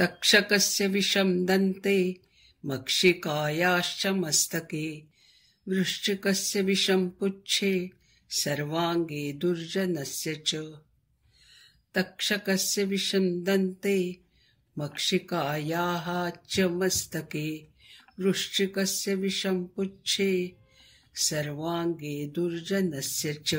तक्षकस्य विषं दन्ते, मक्षिकायाश्च मस्तके। वृश्चिकस्य विषं पुच्छे, सर्वाङ्गे दुर्जनस्य च। तक्षकस्य विषं दन्ते, मक्षिकायाः च मस्तके। वृश्चिकस्य विषं पुच्छे, सर्वाङ्गे दुर्जनस्य च।